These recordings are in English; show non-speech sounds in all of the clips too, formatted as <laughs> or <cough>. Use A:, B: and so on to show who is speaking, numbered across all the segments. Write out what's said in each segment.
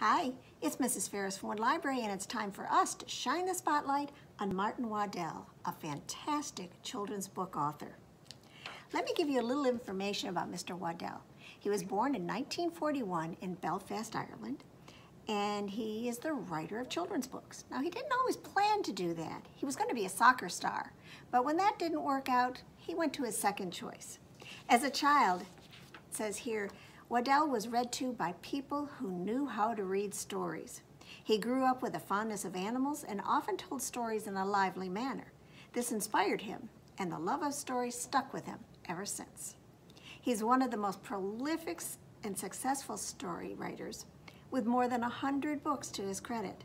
A: Hi, it's Mrs. Ferris from Wood Library and it's time for us to shine the spotlight on Martin Waddell, a fantastic children's book author. Let me give you a little information about Mr. Waddell. He was born in 1941 in Belfast, Ireland, and he is the writer of children's books. Now, he didn't always plan to do that. He was going to be a soccer star, but when that didn't work out, he went to his second choice. As a child, says here, Waddell was read to by people who knew how to read stories. He grew up with a fondness of animals and often told stories in a lively manner. This inspired him, and the love of stories stuck with him ever since. He's one of the most prolific and successful story writers with more than a hundred books to his credit.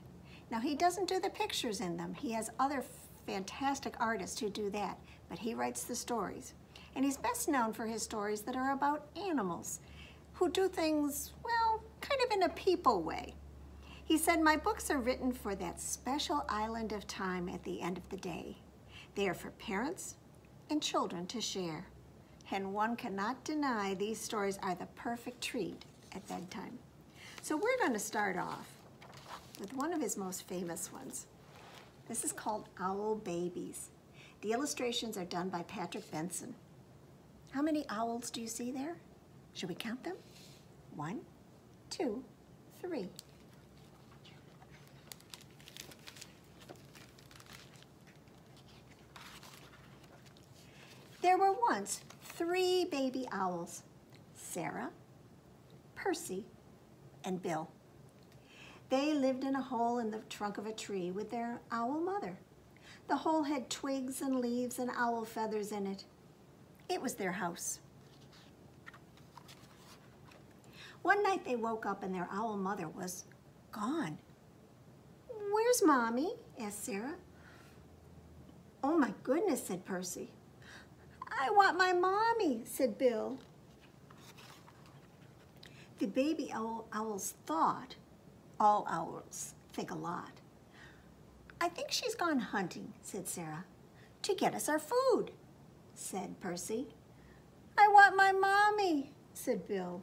A: Now he doesn't do the pictures in them. He has other fantastic artists who do that, but he writes the stories. And he's best known for his stories that are about animals who do things, well, kind of in a people way. He said, my books are written for that special island of time at the end of the day. They are for parents and children to share. And one cannot deny these stories are the perfect treat at bedtime. So we're going to start off with one of his most famous ones. This is called Owl Babies. The illustrations are done by Patrick Benson. How many owls do you see there? Should we count them? One, two, three. There were once three baby owls, Sarah, Percy, and Bill. They lived in a hole in the trunk of a tree with their owl mother. The hole had twigs and leaves and owl feathers in it. It was their house. One night they woke up and their owl mother was gone. Where's Mommy? asked Sarah. Oh my goodness, said Percy. I want my mommy, said Bill. The baby owl, owls thought, all owls think a lot. I think she's gone hunting, said Sarah, to get us our food, said Percy. I want my mommy, said Bill.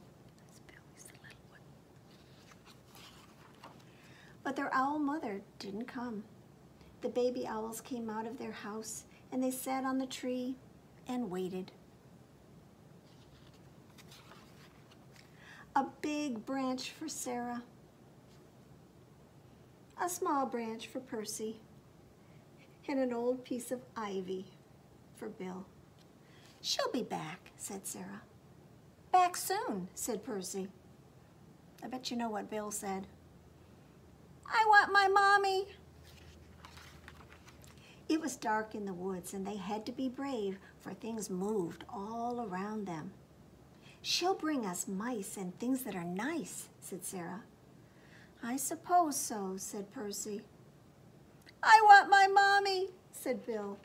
A: But their owl mother didn't come. The baby owls came out of their house and they sat on the tree and waited. A big branch for Sarah, a small branch for Percy, and an old piece of ivy for Bill. She'll be back, said Sarah. Back soon, said Percy. I bet you know what Bill said. I want my mommy. It was dark in the woods and they had to be brave for things moved all around them. She'll bring us mice and things that are nice, said Sarah. I suppose so, said Percy. I want my mommy, said Bill.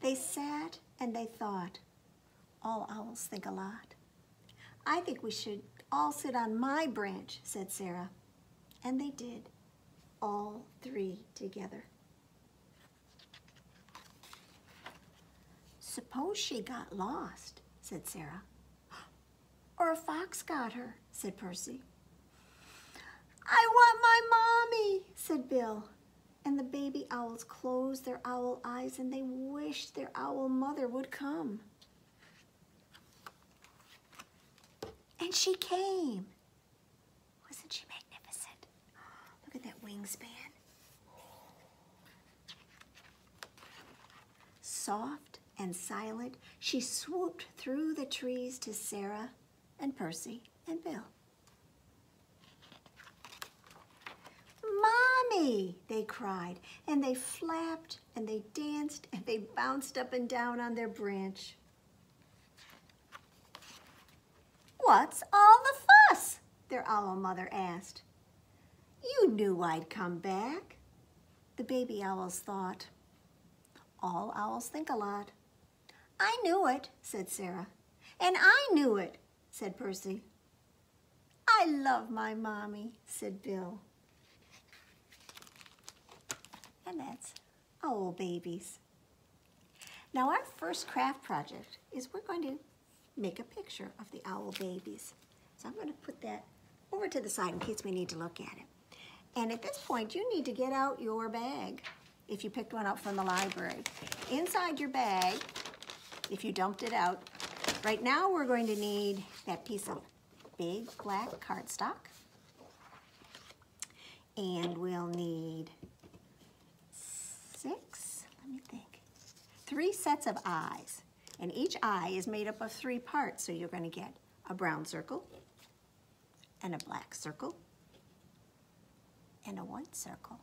A: They sat and they thought. All owls think a lot. I think we should all sit on my branch, said Sarah. And they did, all three together. Suppose she got lost, said Sarah. <gasps> Or a fox got her, said Percy. I want my mommy, said Bill. And the baby owls closed their owl eyes and they wished their owl mother would come. And she came. Wasn't she magnificent? Look at that wingspan. Soft and silent, she swooped through the trees to Sarah and Percy and Bill. Mommy, they cried, and they flapped and they danced and they bounced up and down on their branch. What's all the fuss? Their owl mother asked. You knew I'd come back. The baby owls thought. All owls think a lot. I knew it, said Sarah. And I knew it, said Percy. I love my mommy, said Bill. And that's Owl Babies. Now our first craft project is we're going to make a picture of the owl babies. So I'm going to put that over to the side in case we need to look at it. And at this point, you need to get out your bag if you picked one up from the library. Inside your bag, if you dumped it out, right now we're going to need that piece of big black cardstock. And we'll need six, let me think, three sets of eyes. And each eye is made up of three parts. So you're gonna get a brown circle and a black circle and a white circle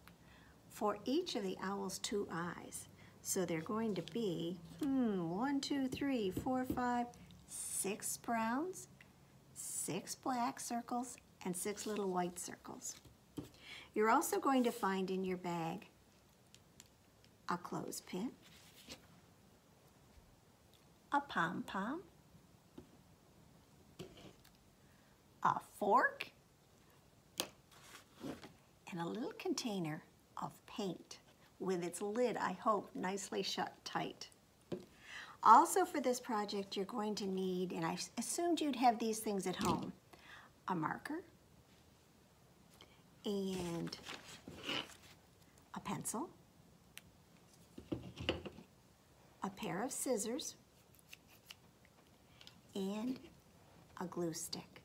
A: for each of the owl's two eyes. So they're going to be, hmm, one, two, three, four, five, six browns, six black circles, and six little white circles. You're also going to find in your bag a clothespin, a pom-pom, a fork, and a little container of paint with its lid, I hope, nicely shut tight. Also for this project, you're going to need, and I assumed you'd have these things at home, a marker and a pencil, a pair of scissors, and a glue stick.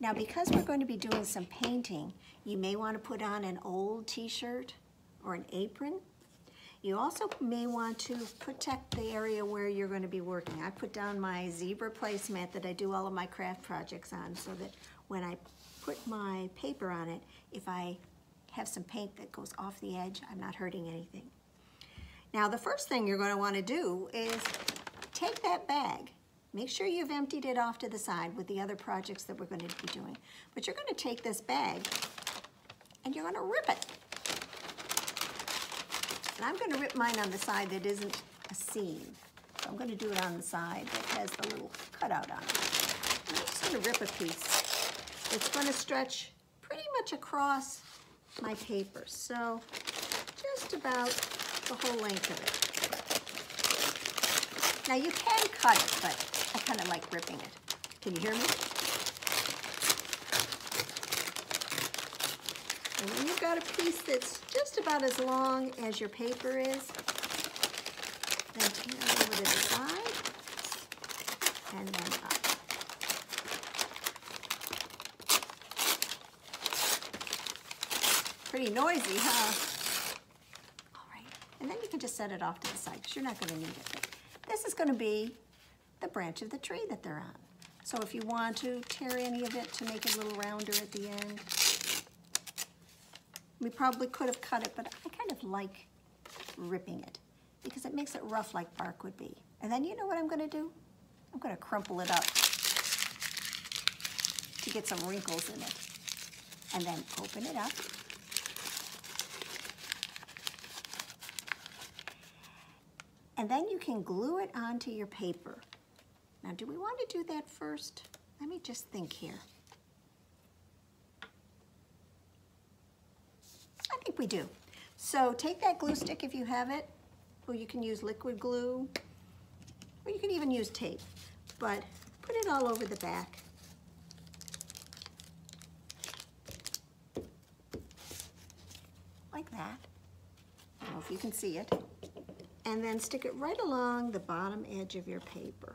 A: Now because we're going to be doing some painting, you may want to put on an old t-shirt or an apron. You also may want to protect the area where you're going to be working. I put down my zebra placemat that I do all of my craft projects on so that when I put my paper on it, if I have some paint that goes off the edge, I'm not hurting anything. Now the first thing you're going to want to do is take that bag Make sure you've emptied it off to the side with the other projects that we're going to be doing. But you're going to take this bag and you're going to rip it. And I'm going to rip mine on the side that isn't a seam. So I'm going to do it on the side that has the little cutout on it. I'm just going to rip a piece. It's going to stretch pretty much across my paper. So just about the whole length of it. Now you can cut it, but I kind of like ripping it. Can you hear me? And when you've got a piece that's just about as long as your paper is, then turn it over to the side and then up. Pretty noisy, huh? All right, and then you can just set it off to the side because you're not going to need it. But this is going to be the branch of the tree that they're on. So if you want to tear any of it to make it a little rounder at the end, we probably could have cut it, but I kind of like ripping it because it makes it rough like bark would be. And then you know what I'm gonna do? I'm gonna crumple it up to get some wrinkles in it. And then open it up. And then you can glue it onto your paper. Now, do we want to do that first? Let me just think here. Think we do. So take that glue stick if you have it, or you can use liquid glue, or you can even use tape, but put it all over the back. Like that. I don't know if you can see it. And then stick it right along the bottom edge of your paper.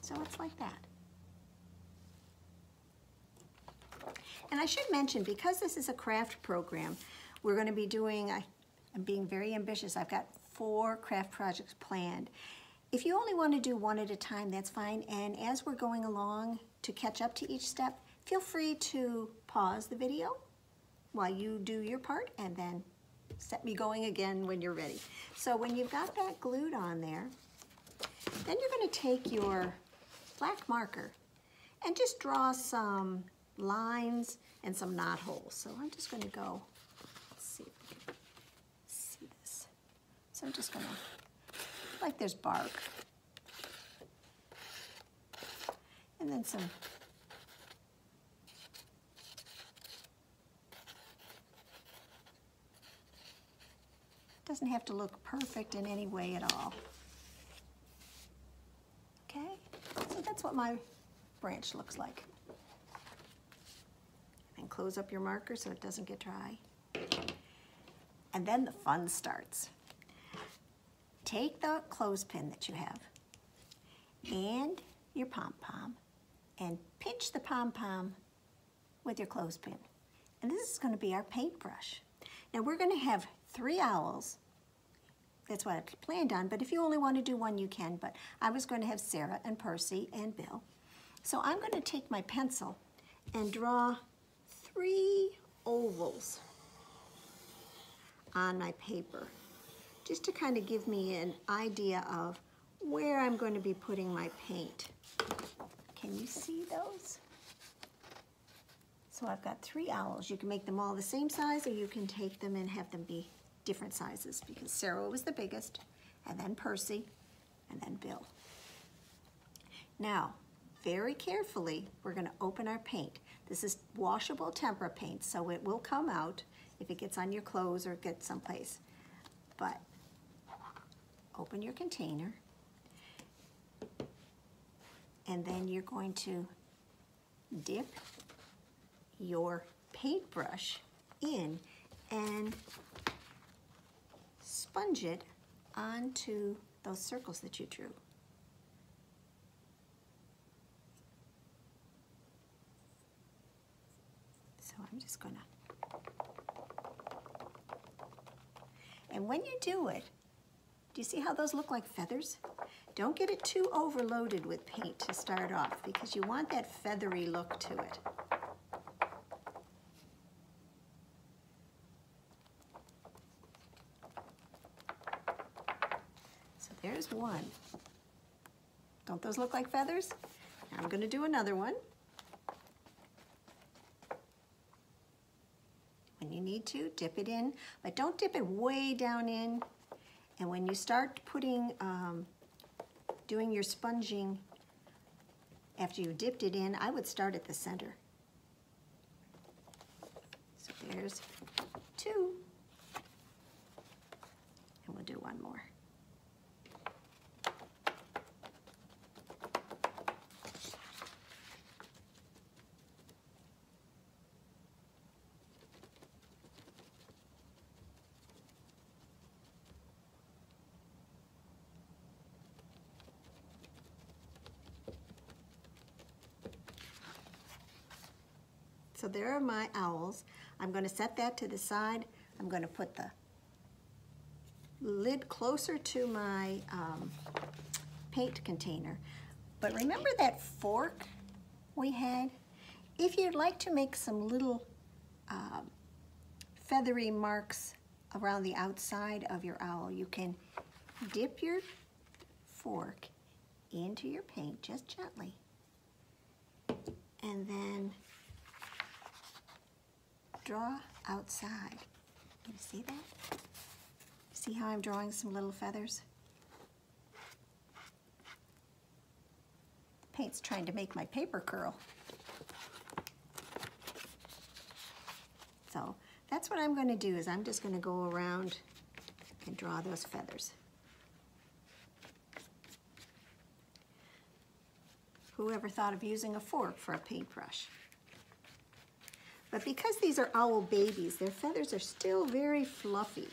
A: So it's like that. And I should mention, because this is a craft program, we're going to be doing, I, I'm being very ambitious, I've got four craft projects planned. If you only want to do one at a time, that's fine. And as we're going along to catch up to each step, feel free to pause the video while you do your part and then set me going again when you're ready. So when you've got that glued on there, then you're going to take your black marker and just draw some lines and some knot holes. So I'm just going to go, let's see if we can see this. So I'm just going to, like there's bark. And then some doesn't have to look perfect in any way at all. Okay? So that's what my branch looks like. And close up your marker so it doesn't get dry. And then the fun starts. Take the clothespin that you have and your pom-pom and pinch the pom-pom with your clothespin. And this is gonna be our paintbrush. Now we're gonna have three owls. That's what I planned on, but if you only want to do one, you can. But I was going to have Sarah and Percy and Bill. So I'm going to take my pencil and draw three ovals on my paper, just to kind of give me an idea of where I'm going to be putting my paint. Can you see those? So I've got three owls. You can make them all the same size or you can take them and have them be different sizes because Sarah was the biggest and then Percy and then Bill. Now, very carefully, we're gonna open our paint. This is washable tempera paint, so it will come out if it gets on your clothes or gets someplace. But open your container and then you're going to dip your paintbrush in and sponge it onto those circles that you drew. So I'm just gonna, and when you do it, do you see how those look like feathers? Don't get it too overloaded with paint to start off because you want that feathery look to it. So there's one. Don't those look like feathers? Now I'm gonna do another one. When you need to, dip it in, but don't dip it way down in. And when you start putting, um, doing your sponging, after you dipped it in, I would start at the center. So there's two. And we'll do one more. So there are my owls. I'm going to set that to the side. I'm going to put the lid closer to my um, paint container. But remember that fork we had? If you'd like to make some little uh, feathery marks around the outside of your owl, you can dip your fork into your paint just gently. And then draw outside. You see that? See how I'm drawing some little feathers? The paint's trying to make my paper curl. So that's what I'm going to do is I'm just going to go around and draw those feathers. Whoever thought of using a fork for a paintbrush? But because these are owl babies, their feathers are still very fluffy.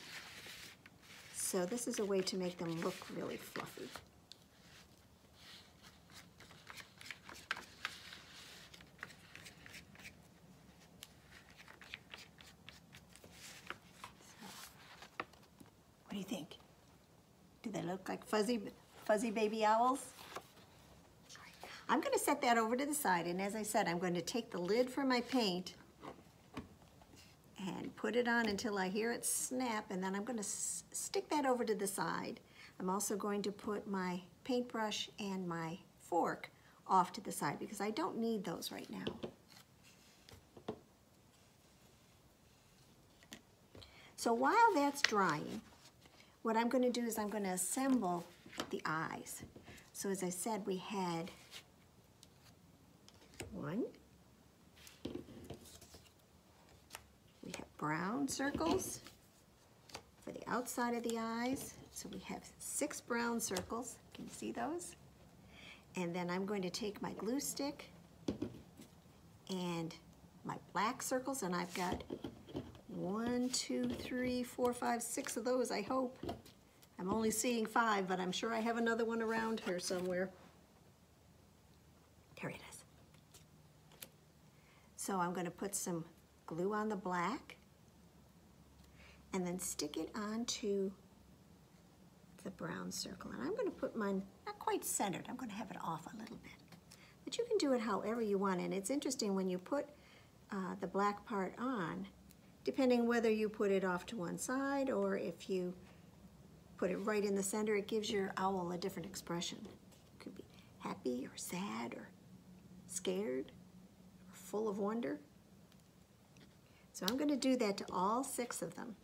A: So this is a way to make them look really fluffy. what do you think? Do they look like fuzzy, fuzzy baby owls? I'm going to set that over to the side, and as I said, I'm going to take the lid for my paint put it on until I hear it snap and then I'm going to stick that over to the side. I'm also going to put my paintbrush and my fork off to the side because I don't need those right now. So while that's drying, what I'm going to do is I'm going to assemble the eyes. So as I said, we had one, brown circles for the outside of the eyes. So we have six brown circles. Can you see those? And then I'm going to take my glue stick and my black circles, and I've got one, two, three, four, five, six of those, I hope. I'm only seeing five, but I'm sure I have another one around here somewhere. There it is. So I'm gonna put some glue on the black and then stick it onto the brown circle. And I'm gonna put mine not quite centered, I'm gonna have it off a little bit. But you can do it however you want, and it's interesting when you put uh, the black part on, depending whether you put it off to one side or if you put it right in the center, it gives your owl a different expression. It could be happy or sad or scared or full of wonder. So I'm going to do that to all six of them.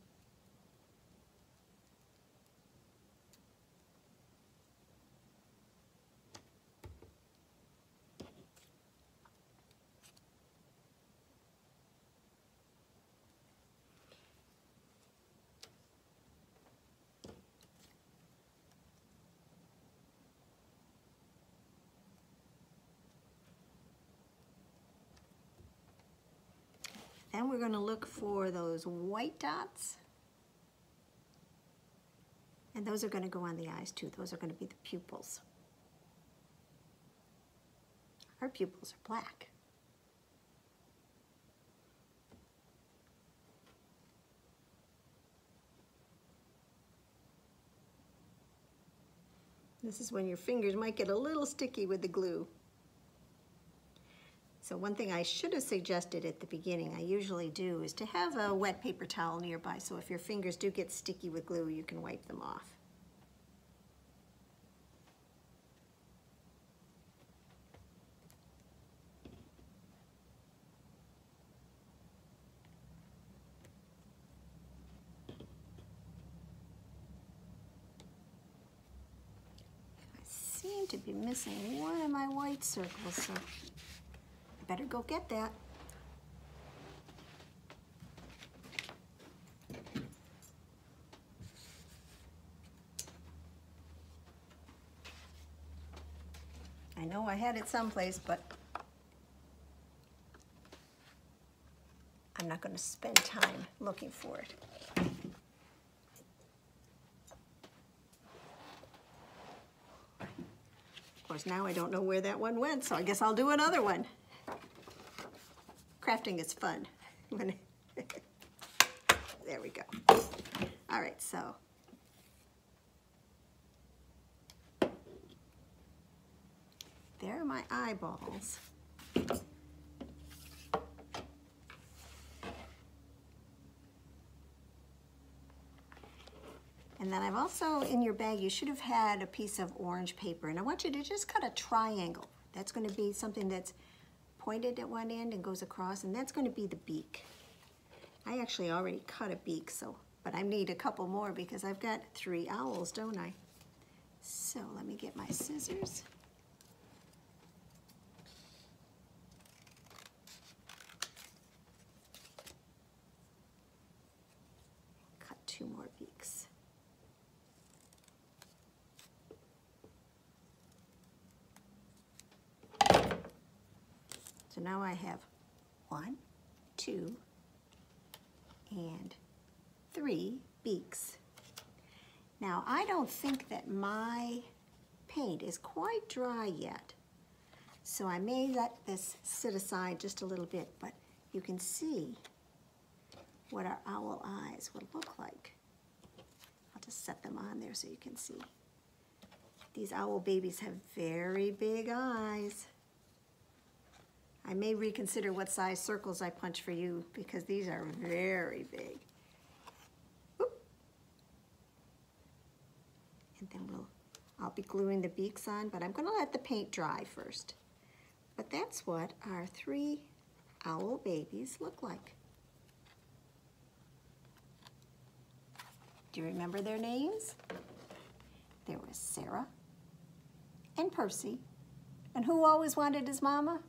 A: Then we're gonna look for those white dots. And those are gonna go on the eyes too. Those are gonna be the pupils. Our pupils are black. This is when your fingers might get a little sticky with the glue. So one thing I should have suggested at the beginning, I usually do, is to have a wet paper towel nearby so if your fingers do get sticky with glue, you can wipe them off. I seem to be missing one of my white circles, so Better go get that. I know I had it someplace, but I'm not going to spend time looking for it. Of course, now I don't know where that one went, so I guess I'll do another one. Crafting is fun. <laughs> <laughs> there we go. All right, so. There are my eyeballs. And then I've also, in your bag, you should have had a piece of orange paper. And I want you to just cut a triangle. That's gonna be something that's pointed at one end and goes across, and that's going to be the beak. I actually already cut a beak, so but I need a couple more because I've got three owls, don't I? So let me get my scissors. Cut two more beaks. So now I have one, two, and three beaks. Now I don't think that my paint is quite dry yet. So I may let this sit aside just a little bit, but you can see what our owl eyes would look like. I'll just set them on there so you can see. These owl babies have very big eyes. I may reconsider what size circles I punch for you because these are very big. Oop. And then we'll, I'll be gluing the beaks on, but I'm gonna let the paint dry first. But that's what our three owl babies look like. Do you remember their names? There was Sarah and Percy. And who always wanted his mama?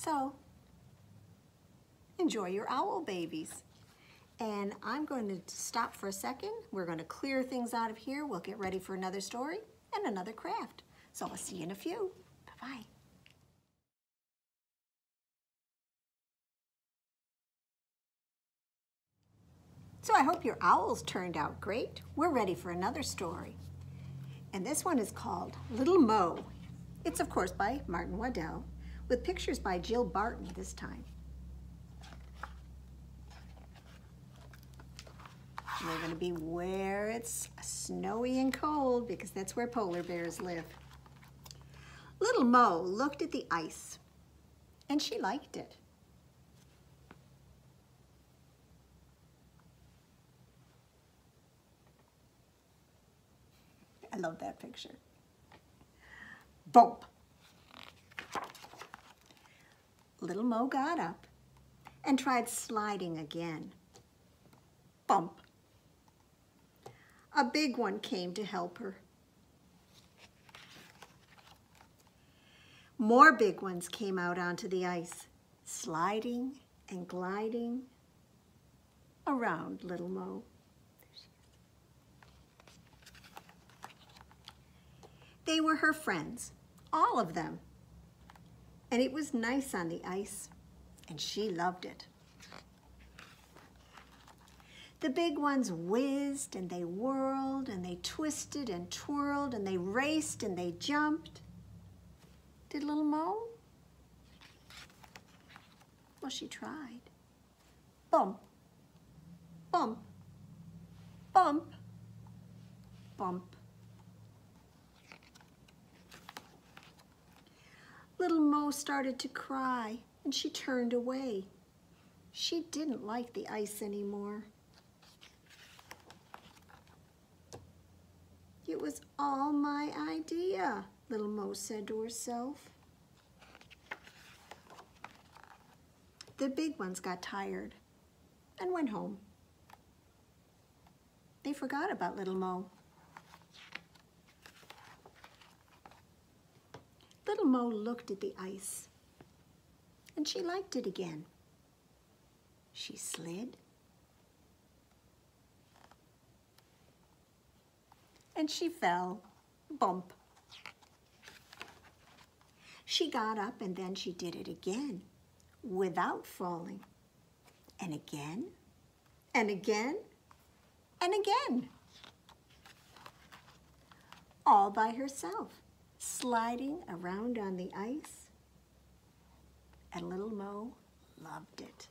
A: So enjoy your owl babies. And I'm going to stop for a second. We're going to clear things out of here. We'll get ready for another story and another craft. So I'll see you in a few. Bye-bye. So I hope your owls turned out great. We're ready for another story. And this one is called Little Mo it's of course by Martin Waddell with pictures by Jill Barton this time. We're going to be where it's snowy and cold because that's where polar bears live. Little Mo looked at the ice and she liked it. I love that picture. Bump. Little Mo got up and tried sliding again. Bump. A big one came to help her. More big ones came out onto the ice, sliding and gliding around Little Mo. They were her friends, all of them. And it was nice on the ice, and she loved it. The big ones whizzed and they whirled and they twisted and twirled and they raced and they jumped. Did little Mo? Well, she tried. Bump, bump, bump, bump. Little Mo started to cry and she turned away. She didn't like the ice anymore. It was all my idea, little Mo said to herself. The big ones got tired and went home. They forgot about little Mo. Little Mo looked at the ice, and she liked it again. She slid, and she fell, bump. She got up and then she did it again without falling. And again, and again, and again. All by herself sliding around on the ice, and little Mo loved it.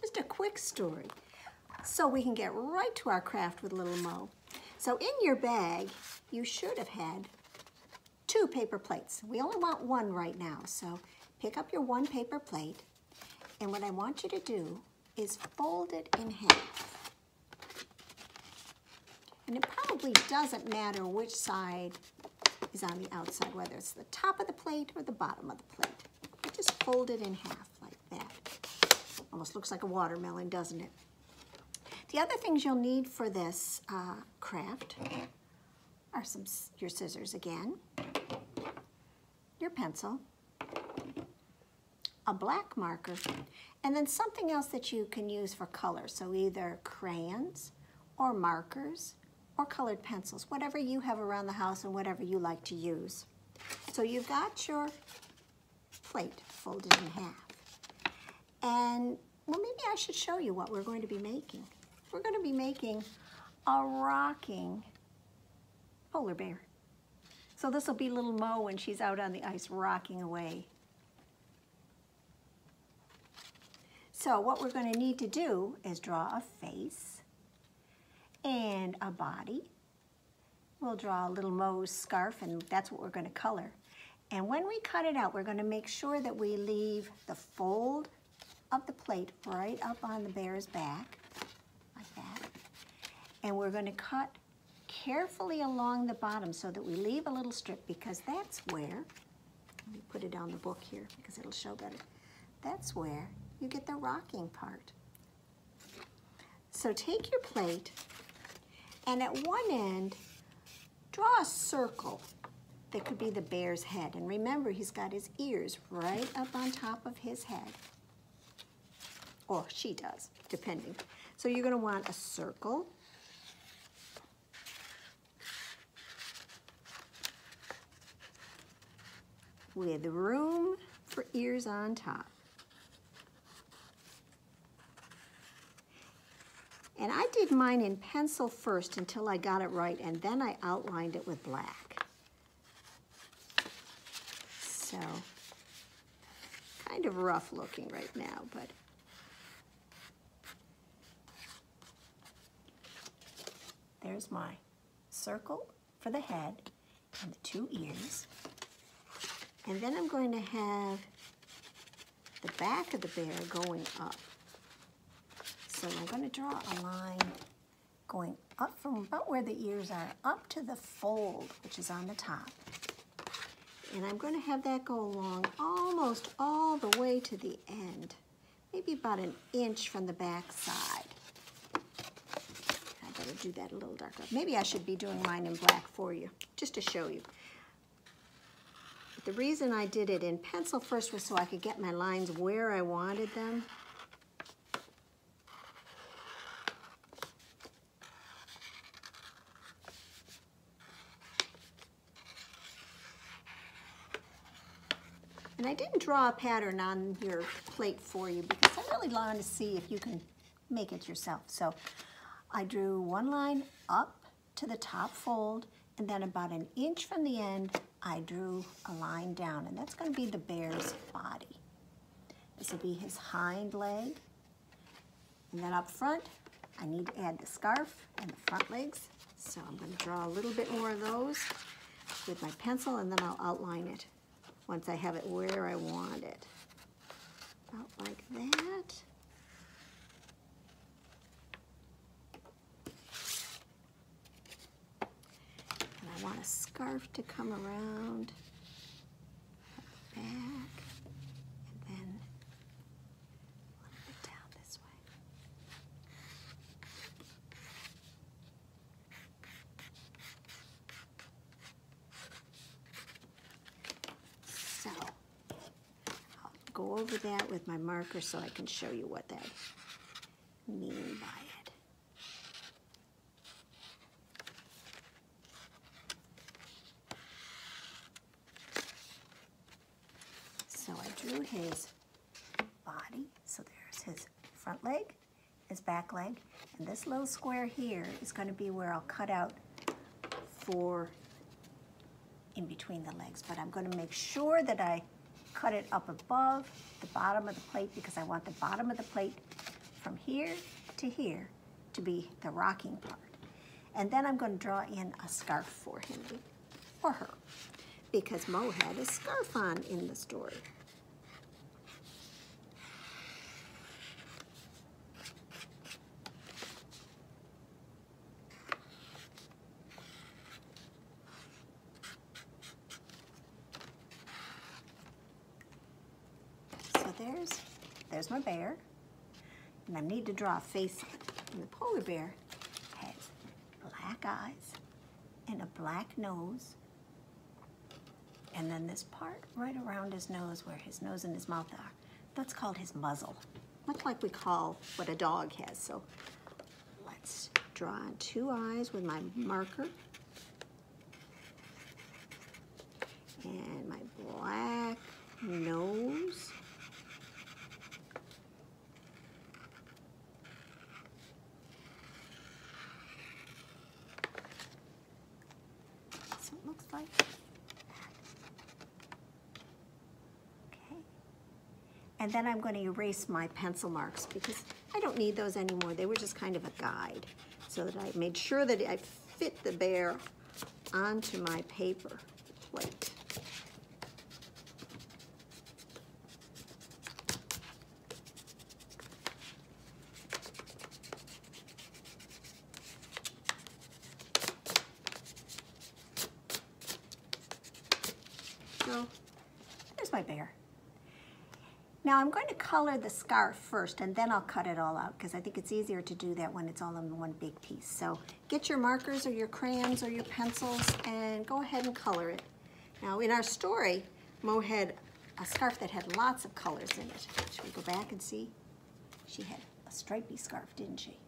A: Just a quick story so we can get right to our craft with little Mo. So in your bag, you should have had two paper plates. We only want one right now, so pick up your one paper plate, and what I want you to do is fold it in half. And it probably doesn't matter which side is on the outside, whether it's the top of the plate or the bottom of the plate. I Just fold it in half like that. Almost looks like a watermelon, doesn't it? The other things you'll need for this uh, craft are some your scissors again, your pencil, a black marker, and then something else that you can use for color. So either crayons or markers or colored pencils, whatever you have around the house and whatever you like to use. So you've got your plate folded in half. And, well, maybe I should show you what we're going to be making. We're going to be making a rocking polar bear. So this will be little Mo when she's out on the ice rocking away. So what we're going to need to do is draw a face and a body. We'll draw a little Mo's scarf and that's what we're going to color. And when we cut it out, we're going to make sure that we leave the fold of the plate right up on the bear's back, like that. And we're going to cut carefully along the bottom so that we leave a little strip because that's where, let me put it on the book here because it'll show better. That's where you get the rocking part. So take your plate and at one end, draw a circle that could be the bear's head. And remember, he's got his ears right up on top of his head. Or she does, depending. So you're gonna want a circle. With room for ears on top. Mine in pencil first until I got it right, and then I outlined it with black. So, kind of rough looking right now, but there's my circle for the head and the two ears. And then I'm going to have the back of the bear going up. So I'm going to draw a line going up from about where the ears are up to the fold, which is on the top. And I'm going to have that go along almost all the way to the end, maybe about an inch from the back side. I better do that a little darker. Maybe I should be doing mine in black for you, just to show you. But the reason I did it in pencil first was so I could get my lines where I wanted them. And I didn't draw a pattern on your plate for you because I really wanted to see if you can make it yourself. So I drew one line up to the top fold and then about an inch from the end, I drew a line down and that's gonna be the bear's body. This will be his hind leg. And then up front, I need to add the scarf and the front legs. So I'm gonna draw a little bit more of those with my pencil and then I'll outline it once I have it where I want it. About like that. And I want a scarf to come around back and then a little bit down this way. So, I'll go over that with my marker so I can show you what that mean by it. So I drew his body, so there's his front leg, his back leg, and this little square here is gonna be where I'll cut out for in between the legs, but I'm gonna make sure that I cut it up above the bottom of the plate because I want the bottom of the plate from here to here to be the rocking part. And then I'm gonna draw in a scarf for him, or her, because Mo had a scarf on in the story. So there's, there's my bear. And I need to draw a face. And the polar bear has black eyes and a black nose. And then this part right around his nose where his nose and his mouth are, that's called his muzzle. Much like we call what a dog has. So let's draw two eyes with my marker. And my black nose. So it looks like that. Okay. And then I'm going to erase my pencil marks because I don't need those anymore. They were just kind of a guide so that I made sure that I fit the bear onto my paper plate. So there's my bear. Now I'm going to color the scarf first and then I'll cut it all out because I think it's easier to do that when it's all in one big piece. So get your markers or your crayons or your pencils and go ahead and color it. Now in our story, Mo had a scarf that had lots of colors in it. Should we go back and see? She had a stripy scarf, didn't she?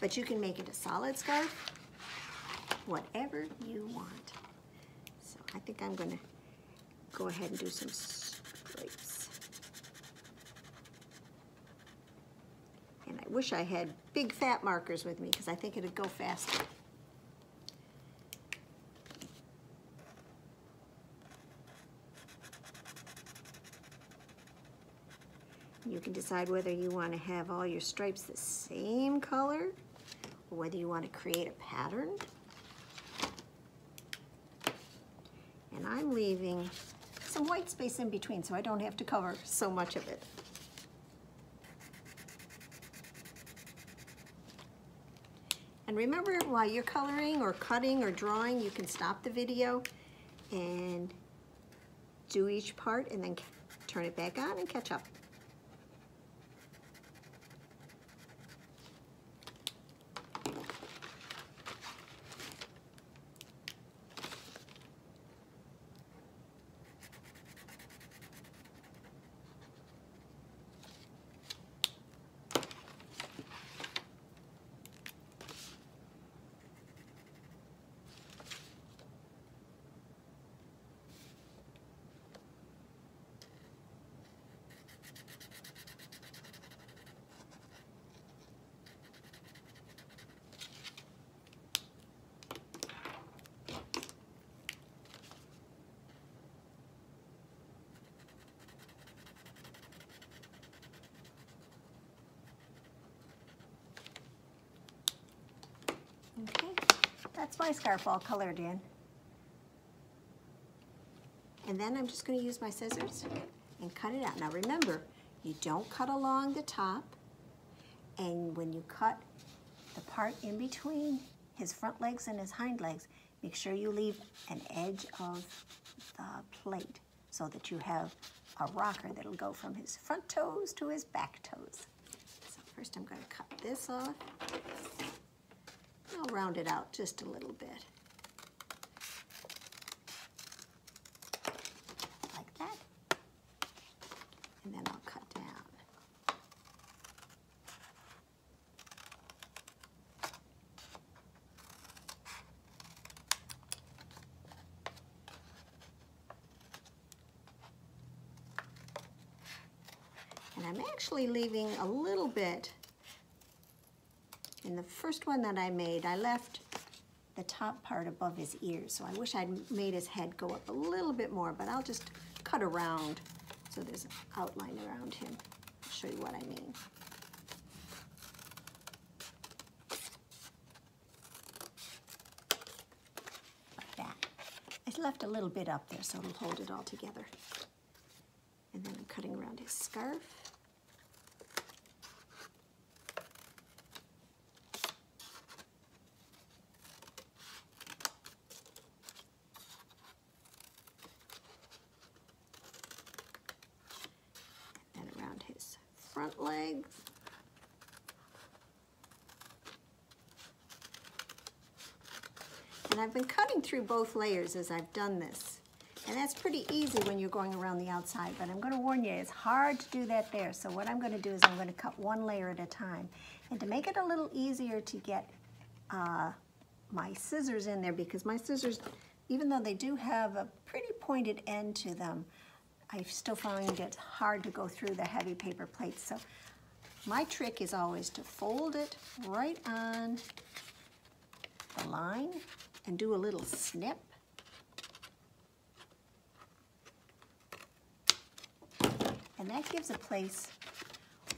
A: But you can make it a solid scarf, whatever you want. So I think I'm gonna go ahead and do some stripes. And I wish I had big fat markers with me because I think it'd go faster. You can decide whether you want to have all your stripes the same color or whether you want to create a pattern. And I'm leaving some white space in between so I don't have to cover so much of it. And remember, while you're coloring or cutting or drawing, you can stop the video and do each part and then turn it back on and catch up. Okay, my scarf all colored in. And then I'm just gonna use my scissors and cut it out. Now remember, you don't cut along the top, and when you cut the part in between his front legs and his hind legs, make sure you leave an edge of the plate so that you have a rocker that'll go from his front toes to his back toes. So first I'm gonna cut this off. I'll round it out just a little bit. Like that. And then I'll cut down. And I'm actually leaving a little bit in the first one that I made, I left the top part above his ears. So I wish I'd made his head go up a little bit more, but I'll just cut around so there's an outline around him. I'll show you what I mean. Like that. I left a little bit up there so it'll hold it all together. And then I'm cutting around his scarf. and around his front legs. And I've been cutting through both layers as I've done this. And that's pretty easy when you're going around the outside, but I'm gonna warn you, it's hard to do that there. So what I'm gonna do is I'm gonna cut one layer at a time. And to make it a little easier to get uh, my scissors in there, because my scissors, even though they do have a pretty pointed end to them, I still find it hard to go through the heavy paper plates. So my trick is always to fold it right on the line and do a little snip. And that gives a place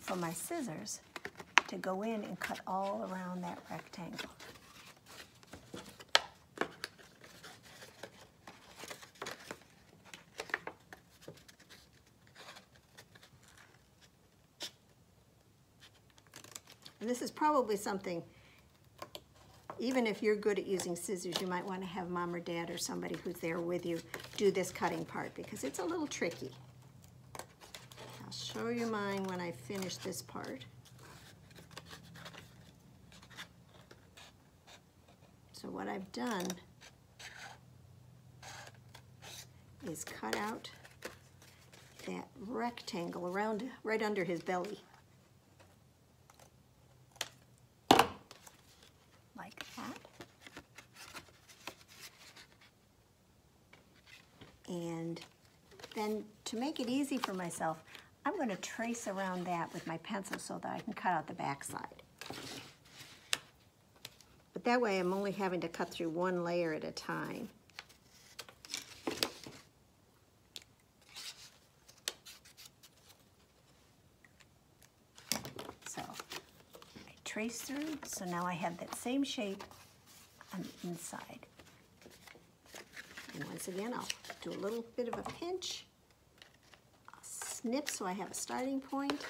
A: for my scissors to go in and cut all around that rectangle. And this is probably something, even if you're good at using scissors, you might want to have mom or dad or somebody who's there with you do this cutting part because it's a little tricky. I'll show you mine when I finish this part. So what I've done is cut out that rectangle around, right under his belly. Like that. And then to make it easy for myself, I'm going to trace around that with my pencil so that I can cut out the backside. But that way I'm only having to cut through one layer at a time. So I trace through, so now I have that same shape on the inside. And once again, I'll do a little bit of a pinch. Snip so I have a starting point,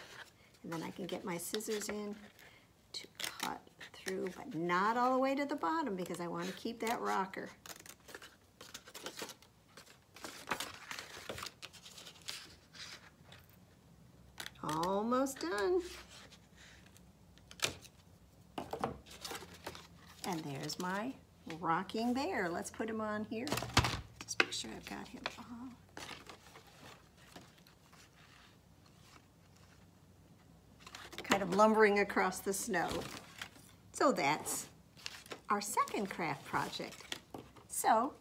A: and then I can get my scissors in to cut through, but not all the way to the bottom because I want to keep that rocker. Almost done. And there's my rocking bear. Let's put him on here. Just make sure I've got him all. Kind of lumbering across the snow. So that's our second craft project. So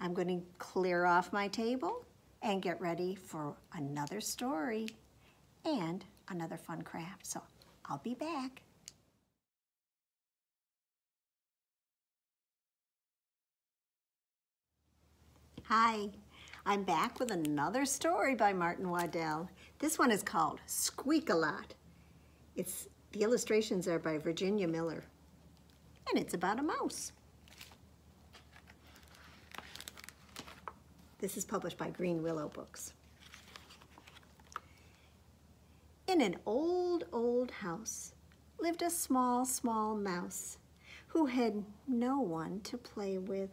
A: I'm going to clear off my table and get ready for another story and another fun craft. So I'll be back. Hi, I'm back with another story by Martin Waddell. This one is called Squeak-a-Lot. It's, the illustrations are by Virginia Miller, and it's about a mouse. This is published by Greenwillow Books. In an old, old house lived a small, small mouse who had no one to play with.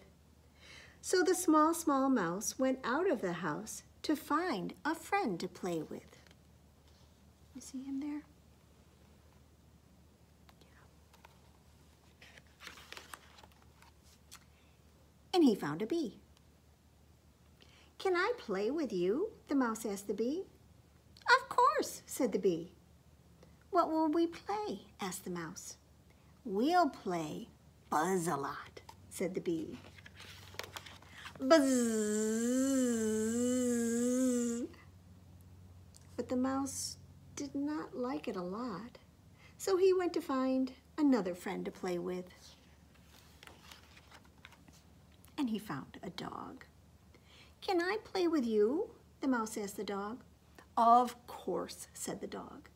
A: So the small, small mouse went out of the house to find a friend to play with. You see him there? And he found a bee. Can I play with you? The mouse asked the bee. Of course, said the bee. What will we play? asked the mouse. We'll play Buzz-a-Lot, said the bee. Buzz. But the mouse did not like it a lot, so he went to find another friend to play with. And he found a dog. Can I play with you? The mouse asked the dog. Of course, said the dog.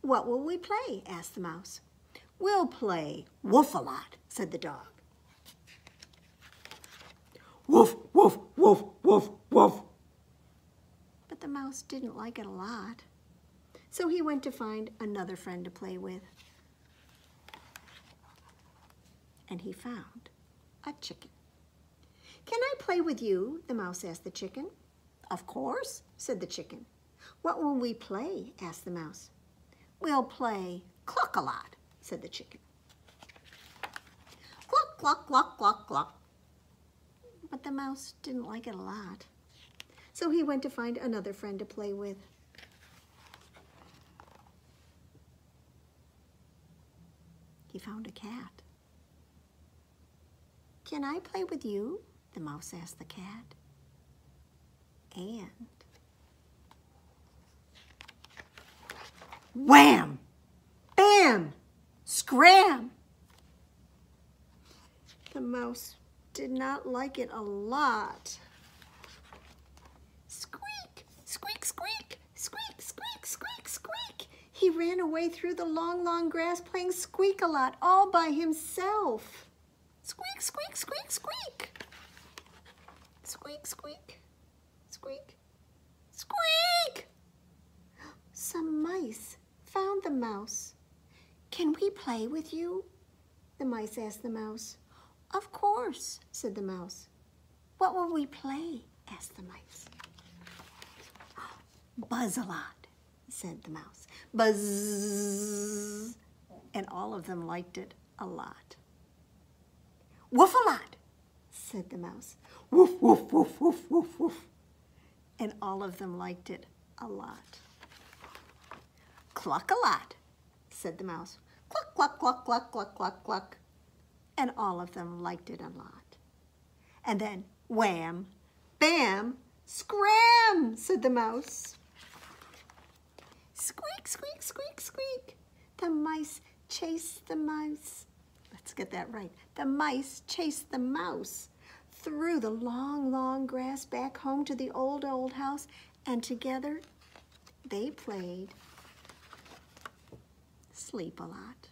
A: What will we play? asked the mouse. We'll play Woof-a-Lot, said the dog. Woof, woof, woof, woof, woof. But the mouse didn't like it a lot. So he went to find another friend to play with. And he found a chicken. Can I play with you? The mouse asked the chicken. Of course, said the chicken. What will we play? asked the mouse. We'll play cluck-a-lot, said the chicken. Cluck, cluck, cluck, cluck, cluck. But the mouse didn't like it a lot. So he went to find another friend to play with. He found a cat. Can I play with you? The mouse asked the cat. And wham, bam, scram. The mouse did not like it a lot. Squeak, squeak, squeak, squeak, squeak, squeak, squeak. He ran away through the long, long grass playing Squeak-a-Lot all by himself. Squeak, squeak, squeak, squeak. Squeak, squeak, squeak, squeak. Some mice found the mouse. Can we play with you? The mice asked the mouse. Of course, said the mouse. What will we play? asked the mice. Buzz-a-lot, said the mouse. Buzz. And all of them liked it a lot. Woof-a-lot, said the mouse. Woof, woof, woof, woof, woof, woof. And all of them liked it a lot. Cluck-a-lot, said the mouse. Cluck, cluck, cluck, cluck, cluck, cluck, cluck. And all of them liked it a lot. And then wham, bam, scram, said the mouse. Squeak, squeak, squeak, squeak. The mice chase the mouse. Let's get that right. The mice chase the mouse through the long, long grass back home to the old, old house, and together they played Sleep a Lot.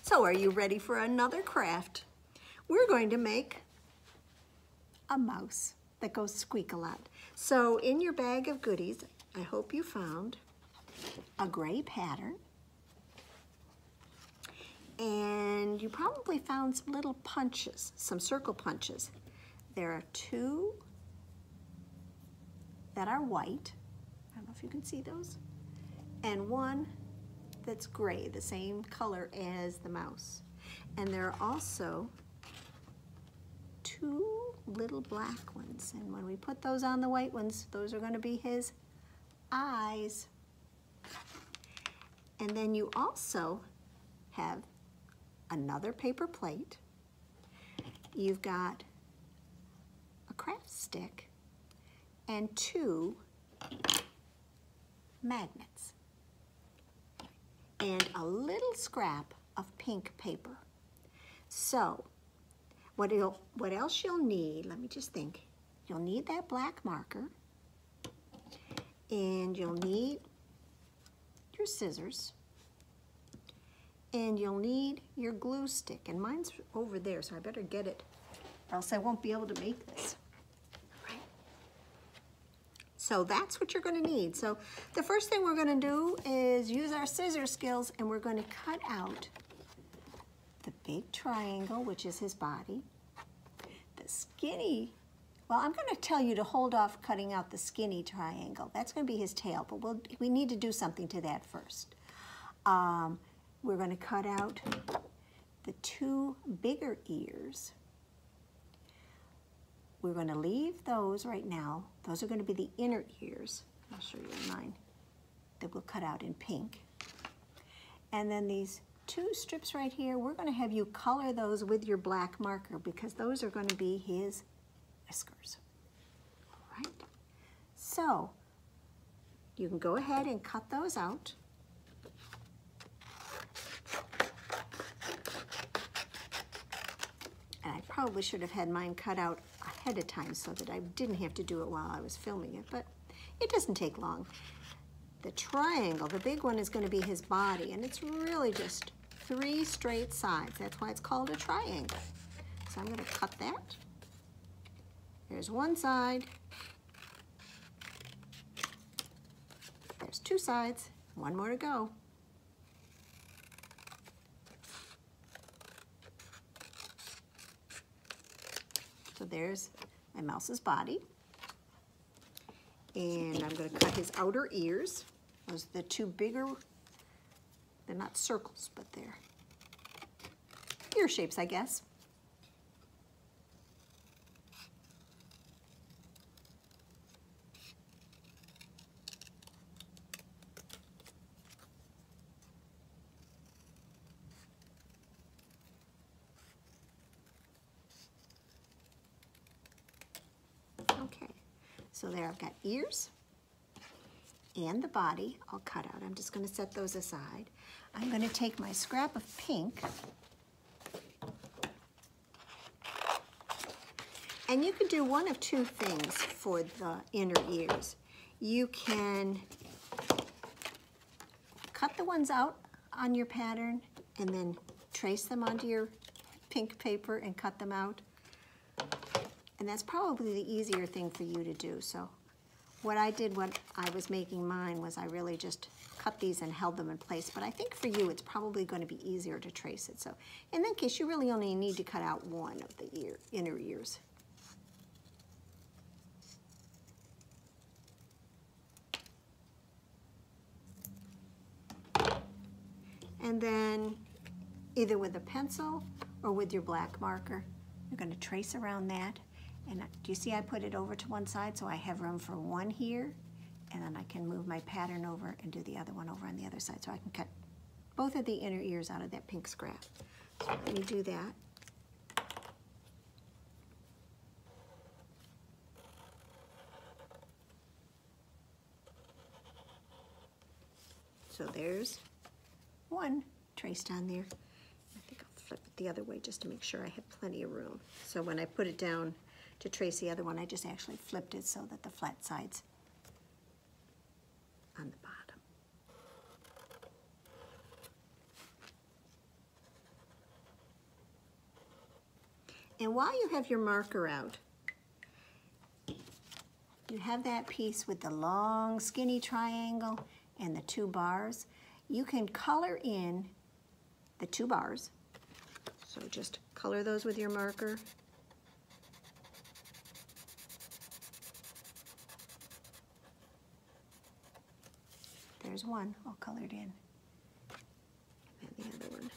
A: So are you ready for another craft? We're going to make a mouse that goes squeak a lot. So in your bag of goodies, I hope you found a gray pattern. And you probably found some little punches, some circle punches. There are two that are white. I don't know if you can see those. And one that's gray, the same color as the mouse. And there are also two little black ones. And when we put those on the white ones, those are gonna be his eyes. And then you also have another paper plate. You've got a craft stick and two magnets and a little scrap of pink paper. So what, what else you'll need, let me just think. You'll need that black marker and you'll need your scissors and you'll need your glue stick and mine's over there so I better get it or else I won't be able to make this. Right. So that's what you're gonna need. So the first thing we're gonna do is use our scissor skills and we're gonna cut out the big triangle, which is his body, the skinny well, I'm going to tell you to hold off cutting out the skinny triangle. That's going to be his tail, but we'll, we need to do something to that first. Um, we're going to cut out the two bigger ears. We're going to leave those right now. Those are going to be the inner ears. I'll show you mine that we'll cut out in pink. And then these two strips right here, we're going to have you color those with your black marker because those are going to be his whiskers. All right. So you can go ahead and cut those out. And I probably should have had mine cut out ahead of time so that I didn't have to do it while I was filming it, but it doesn't take long. The triangle, the big one is gonna be his body, and it's really just three straight sides. That's why it's called a triangle. So I'm gonna cut that. There's one side. There's two sides, one more to go. So there's my mouse's body. And I'm gonna cut his outer ears. Those are the two bigger, they're not circles, but they're ear shapes, I guess. So there I've got ears and the body all cut out. I'm just gonna set those aside. I'm gonna take my scrap of pink and you can do one of two things for the inner ears. You can cut the ones out on your pattern and then trace them onto your pink paper and cut them out. And that's probably the easier thing for you to do. So what I did when I was making mine was I really just cut these and held them in place. But I think for you, it's probably going to be easier to trace it. So in that case, you really only need to cut out one of the ear, inner ears. And then either with a pencil or with your black marker, you're going to trace around that and do you see I put it over to one side so I have room for one here? And then I can move my pattern over and do the other one over on the other side so I can cut both of the inner ears out of that pink scrap. So let me do that. So there's one traced on there. I think I'll flip it the other way just to make sure I have plenty of room. So when I put it down, to trace the other one, I just actually flipped it so that the flat sides on the bottom. And while you have your marker out, you have that piece with the long skinny triangle and the two bars. You can color in the two bars. So just color those with your marker. There's one all colored in. And the other one.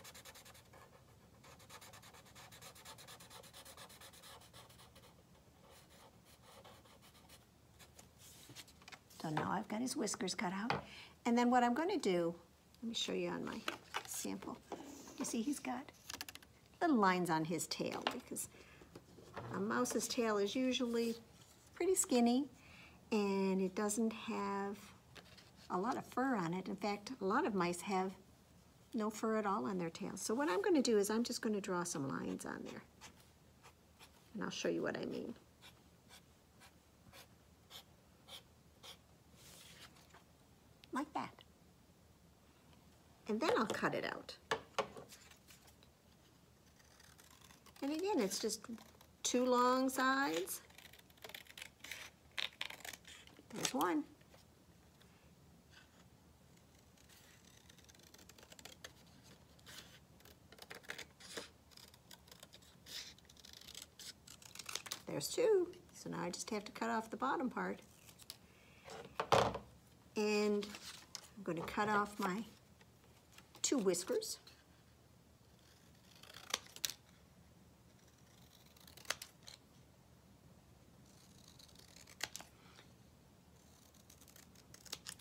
A: So now I've got his whiskers cut out. And then what I'm going to do, let me show you on my sample. You see he's got little lines on his tail because a mouse's tail is usually pretty skinny and it doesn't have a lot of fur on it. In fact, a lot of mice have no fur at all on their tails. So what I'm going to do is I'm just going to draw some lines on there. And I'll show you what I mean. Like that. And then I'll cut it out. And again, it's just two long sides. There's one. There's two. So now I just have to cut off the bottom part. And I'm going to cut off my two whiskers.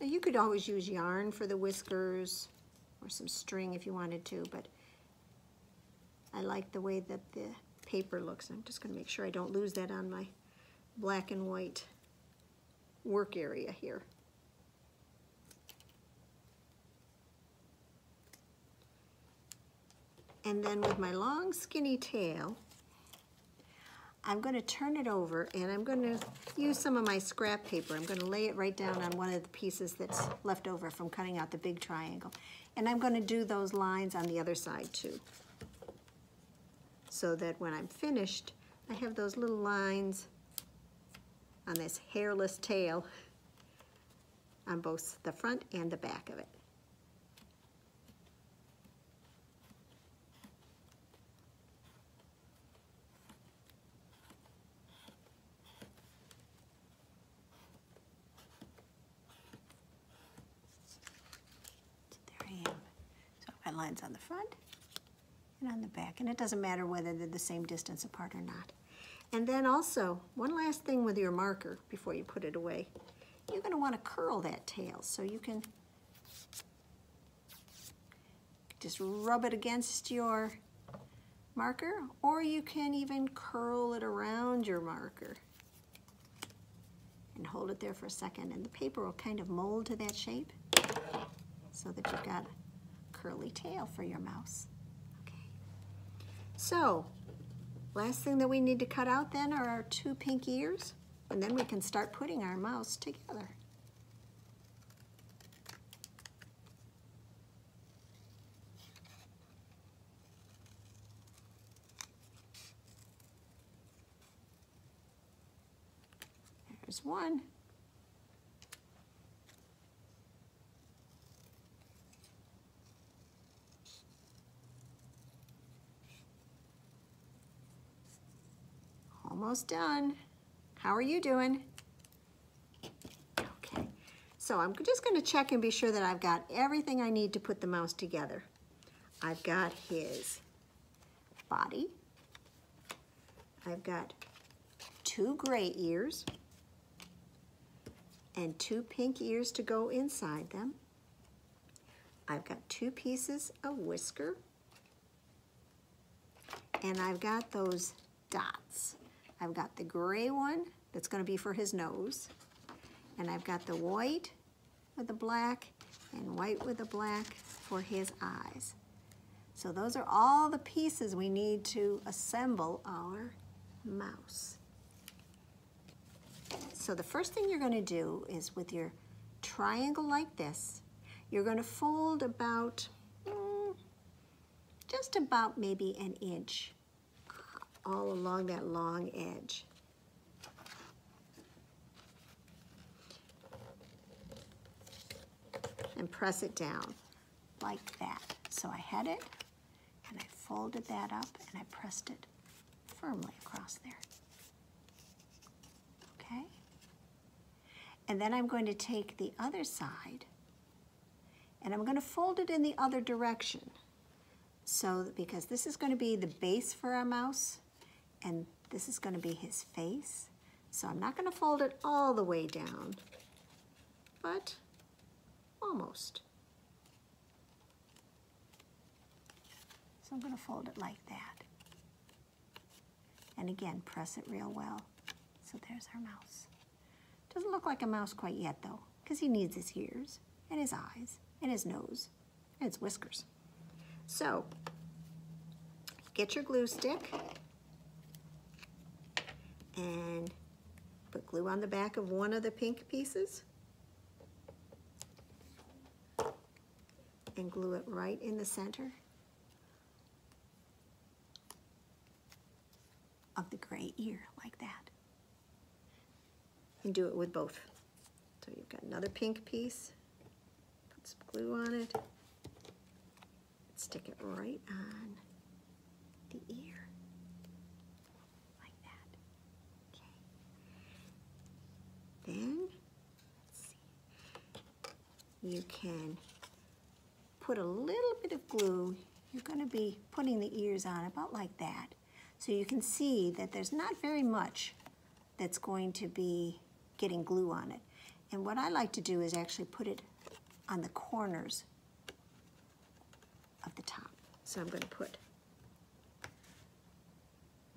A: Now you could always use yarn for the whiskers or some string if you wanted to, but I like the way that the paper looks. I'm just going to make sure I don't lose that on my black and white work area here. And then with my long skinny tail, I'm going to turn it over and I'm going to use some of my scrap paper. I'm going to lay it right down on one of the pieces that's left over from cutting out the big triangle. And I'm going to do those lines on the other side too. So that when I'm finished, I have those little lines on this hairless tail on both the front and the back of it. So there I am. So my lines on the front and on the back. And it doesn't matter whether they're the same distance apart or not. And then also, one last thing with your marker before you put it away. You're going to want to curl that tail so you can just rub it against your marker or you can even curl it around your marker and hold it there for a second and the paper will kind of mold to that shape so that you've got a curly tail for your mouse. So, last thing that we need to cut out then are our two pink ears, and then we can start putting our mouse together. There's one. Almost done. How are you doing? Okay, so I'm just gonna check and be sure that I've got everything I need to put the mouse together. I've got his body. I've got two gray ears and two pink ears to go inside them. I've got two pieces of whisker and I've got those dots. I've got the gray one that's going to be for his nose. And I've got the white with the black and white with the black for his eyes. So those are all the pieces we need to assemble our mouse. So the first thing you're going to do is with your triangle like this, you're going to fold about, mm, just about maybe an inch all along that long edge. And press it down like that. So I had it, and I folded that up, and I pressed it firmly across there. Okay? And then I'm going to take the other side, and I'm going to fold it in the other direction. So, because this is going to be the base for our mouse, and this is going to be his face. So I'm not going to fold it all the way down, but almost. So I'm going to fold it like that. And again, press it real well. So there's our mouse. Doesn't look like a mouse quite yet though, because he needs his ears and his eyes and his nose and his whiskers. So get your glue stick and put glue on the back of one of the pink pieces and glue it right in the center of the gray ear like that. And do it with both. So you've got another pink piece, put some glue on it, stick it right on the ear. then you can put a little bit of glue. You're going to be putting the ears on about like that. So you can see that there's not very much that's going to be getting glue on it. And what I like to do is actually put it on the corners of the top. So I'm going to put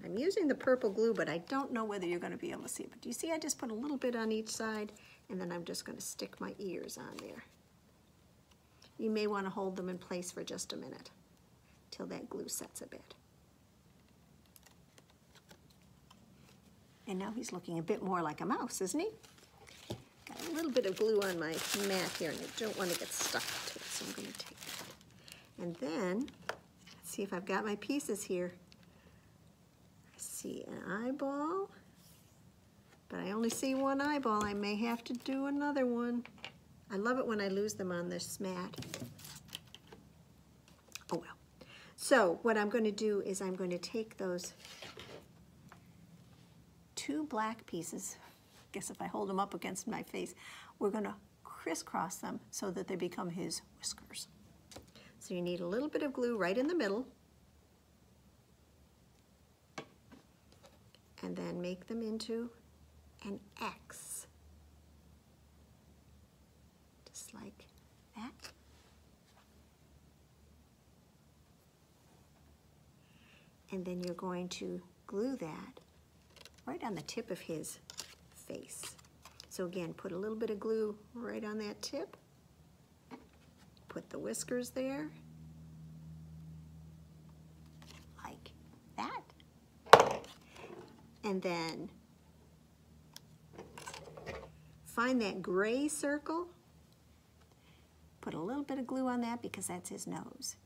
A: I'm using the purple glue, but I don't know whether you're going to be able to see it. But do you see I just put a little bit on each side, and then I'm just going to stick my ears on there. You may want to hold them in place for just a minute till that glue sets a bit. And now he's looking a bit more like a mouse, isn't he? Got a little bit of glue on my mat here, and I don't want to get stuck to it, so I'm going to take that. And then, let's see if I've got my pieces here I see an eyeball, but I only see one eyeball. I may have to do another one. I love it when I lose them on this mat. Oh well. So what I'm going to do is I'm going to take those two black pieces, I guess if I hold them up against my face, we're going to crisscross them so that they become his whiskers. So you need a little bit of glue right in the middle. and then make them into an X. Just like that. And then you're going to glue that right on the tip of his face. So again, put a little bit of glue right on that tip. Put the whiskers there. Like that. And then find that gray circle, put a little bit of glue on that because that's his nose.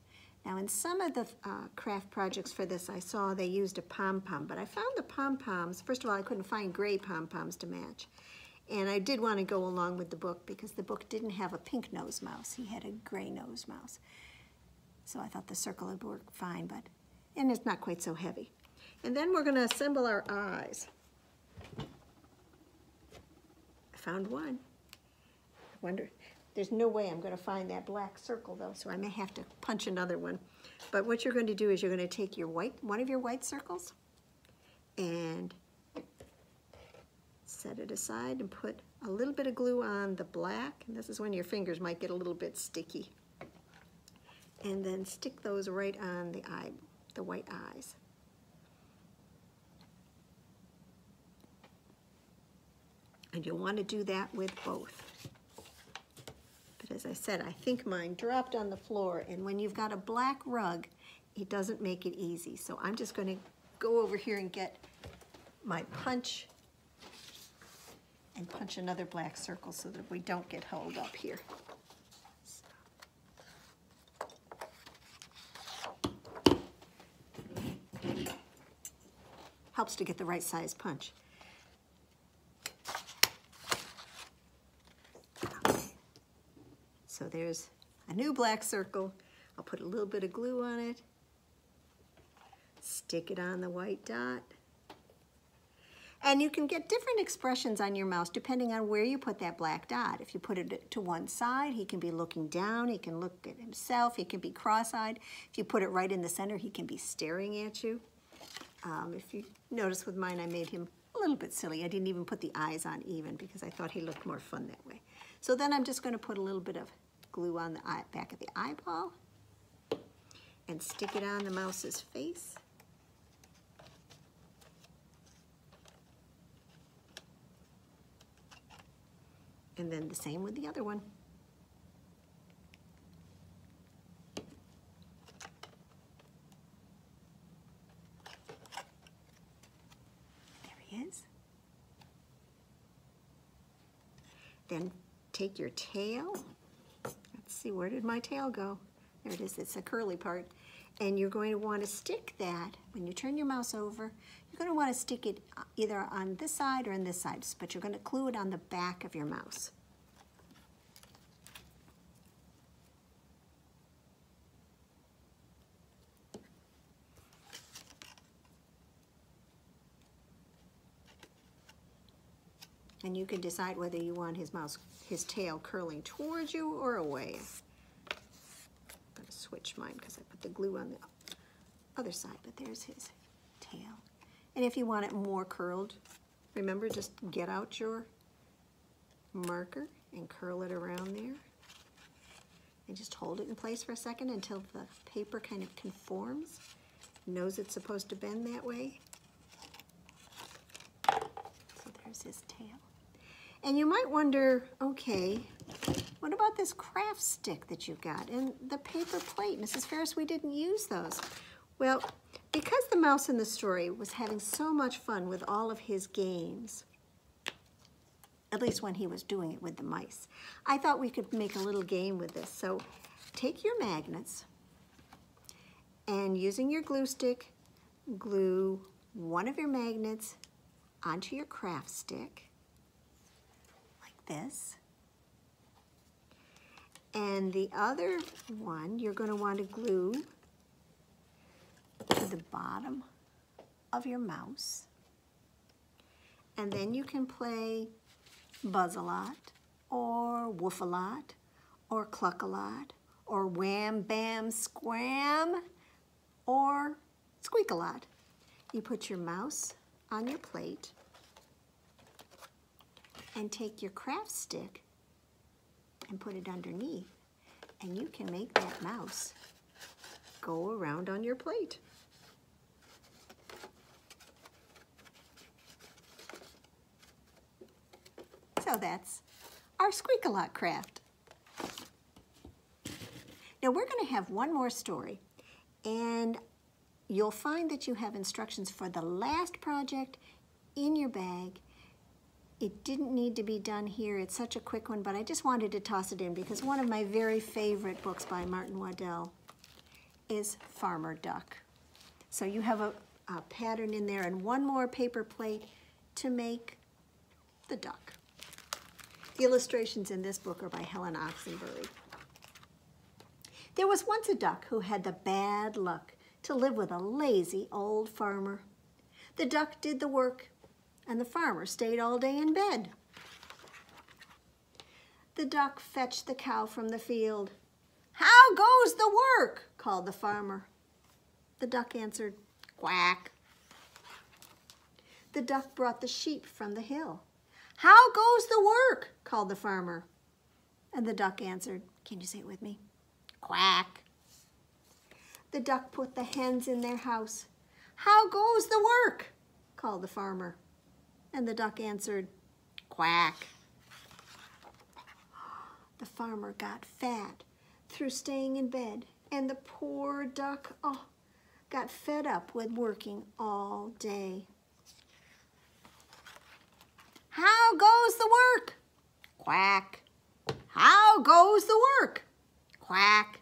A: Now in some of the uh, craft projects for this I saw they used a pom-pom, but I found the pom-poms, first of all I couldn't find gray pom-poms to match. And I did want to go along with the book because the book didn't have a pink nose mouse, he had a gray nose mouse. So I thought the circle would work fine, but, and it's not quite so heavy. And then we're gonna assemble our eyes. I found one. I wonder, there's no way I'm gonna find that black circle though, so I may have to punch another one. But what you're going to do is you're gonna take your white, one of your white circles and set it aside and put a little bit of glue on the black. And this is when your fingers might get a little bit sticky. And then stick those right on the eye, the white eyes. And you'll want to do that with both. But as I said, I think mine dropped on the floor, and when you've got a black rug, it doesn't make it easy. So I'm just gonna go over here and get my punch and punch another black circle so that we don't get held up here. Helps to get the right size punch. Okay. So there's a new black circle. I'll put a little bit of glue on it. Stick it on the white dot. And you can get different expressions on your mouse depending on where you put that black dot. If you put it to one side, he can be looking down, he can look at himself, he can be cross-eyed. If you put it right in the center, he can be staring at you. Um, if you notice with mine, I made him a little bit silly. I didn't even put the eyes on even because I thought he looked more fun that way. So then I'm just gonna put a little bit of glue on the eye, back of the eyeball and stick it on the mouse's face. And then the same with the other one. There he is. Then take your tail. Let's see, where did my tail go? There it is, it's a curly part. And you're going to want to stick that, when you turn your mouse over, you're going to want to stick it uh, either on this side or on this side, but you're going to glue it on the back of your mouse. And you can decide whether you want his mouse, his tail curling towards you or away. I'm gonna switch mine because I put the glue on the other side, but there's his tail. And if you want it more curled, remember just get out your marker and curl it around there. And just hold it in place for a second until the paper kind of conforms, knows it's supposed to bend that way. So there's his tail. And you might wonder, okay, what about this craft stick that you've got? And the paper plate, Mrs. Ferris, we didn't use those. Well, because the mouse in the story was having so much fun with all of his games, at least when he was doing it with the mice, I thought we could make a little game with this. So take your magnets and using your glue stick, glue one of your magnets onto your craft stick this. And the other one you're going to want to glue to the bottom of your mouse. And then you can play Buzz-a-Lot or Woof-a-Lot or Cluck-a-Lot or Wham Bam Squam or Squeak-a-Lot. You put your mouse on your plate and take your craft stick and put it underneath and you can make that mouse go around on your plate. So that's our Squeak-a-Lot craft. Now we're going to have one more story and you'll find that you have instructions for the last project in your bag it didn't need to be done here. It's such a quick one, but I just wanted to toss it in because one of my very favorite books by Martin Waddell is Farmer Duck. So you have a, a pattern in there and one more paper plate to make the duck. The illustrations in this book are by Helen Oxenbury. There was once a duck who had the bad luck to live with a lazy old farmer. The duck did the work and the farmer stayed all day in bed. The duck fetched the cow from the field. How goes the work? called the farmer. The duck answered, quack. The duck brought the sheep from the hill. How goes the work? called the farmer. And the duck answered, can you say it with me? Quack. The duck put the hens in their house. How goes the work? called the farmer. And the duck answered, quack. The farmer got fat through staying in bed, and the poor duck, oh, got fed up with working all day. How goes the work? Quack. How goes the work? Quack.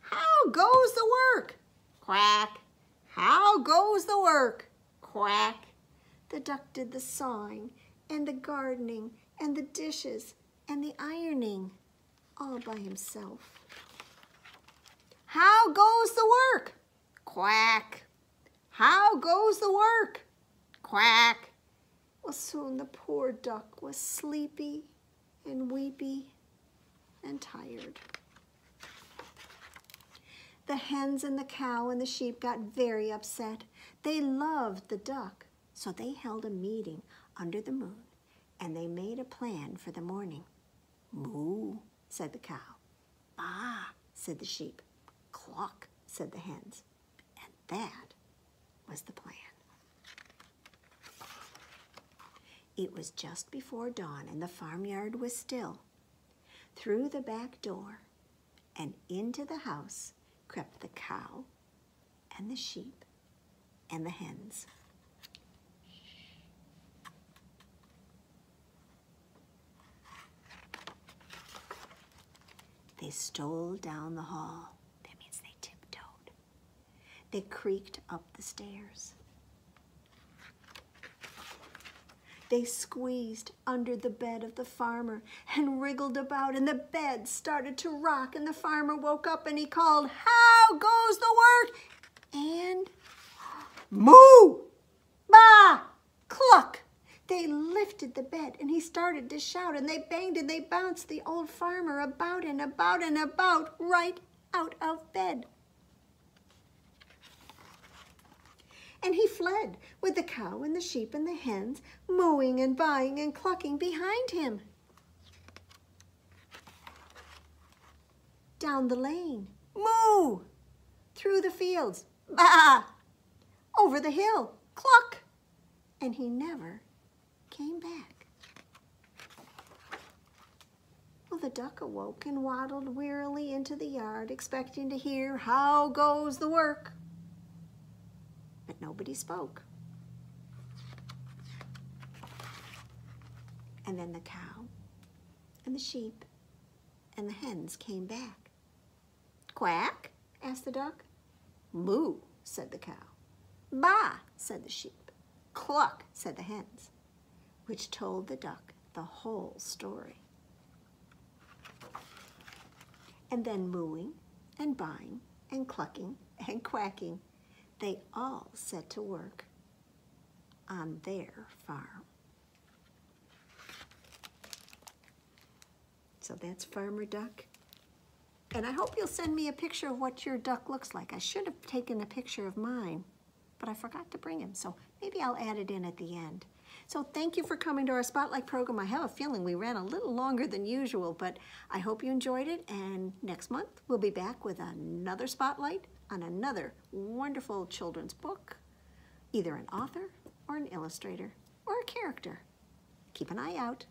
A: How goes the work? Quack. How goes the work? Quack. The duck did the sawing and the gardening and the dishes and the ironing all by himself. How goes the work? Quack. How goes the work? Quack. Well, soon the poor duck was sleepy and weepy and tired. The hens and the cow and the sheep got very upset. They loved the duck, so they held a meeting under the moon and they made a plan for the morning. Moo, said the cow. Baa, said the sheep. Cluck, said the hens. And that was the plan. It was just before dawn and the farmyard was still. Through the back door and into the house crept the cow and the sheep and the hens. They stole down the hall. That means they tiptoed. They creaked up the stairs. They squeezed under the bed of the farmer and wriggled about, and the bed started to rock, and the farmer woke up and he called, How goes the work? And <gasps> moo. They lifted the bed and he started to shout, and they banged and they bounced the old farmer about and about and about right out of bed. and he fled with the cow and the sheep and the hens mooing and baaing and clucking behind him. Down the lane, moo! Through the fields, baa! Over the hill, cluck! And he never came back. Well, the duck awoke and waddled wearily into the yard, expecting to hear, How goes the work? but nobody spoke. And then the cow and the sheep and the hens came back. Quack, asked the duck. Moo, said the cow. Ba, said the sheep. Cluck, said the hens, which told the duck the whole story. And then mooing and baaing and clucking <laughs> and quacking they all set to work on their farm. So that's Farmer Duck. And I hope you'll send me a picture of what your duck looks like. I should have taken a picture of mine, but I forgot to bring him. So maybe I'll add it in at the end. So thank you for coming to our Spotlight program. I have a feeling we ran a little longer than usual, but I hope you enjoyed it. And next month, we'll be back with another Spotlight on another wonderful children's book, either an author or an illustrator or a character. Keep an eye out.